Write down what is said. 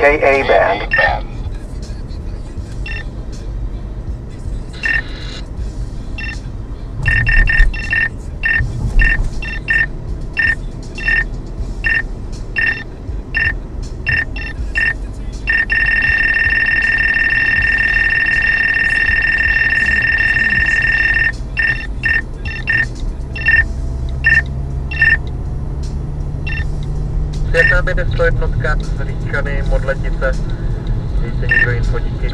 KA band. Světná běde 101, Říčany, Modletice, víte někdo info, díky.